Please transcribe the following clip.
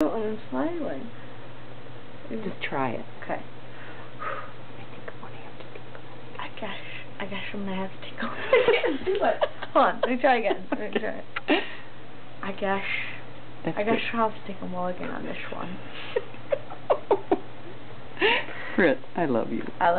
I'm smiling. Just mm. try it. Okay. I think I'm gonna have to tickle. I guess, I guess I'm gonna have to tickle. I can't do it. Hold on, let me try again. Let me try. it. I guess, That's I guess. I'll have to take a mulligan on this one. Britt, I love you. I love.